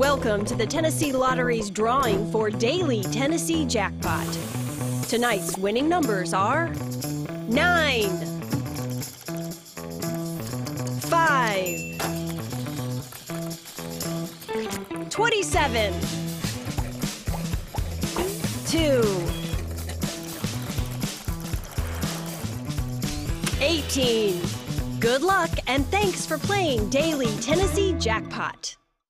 Welcome to the Tennessee Lottery's drawing for Daily Tennessee Jackpot. Tonight's winning numbers are 9, 5, 27, 2, 18. Good luck and thanks for playing Daily Tennessee Jackpot.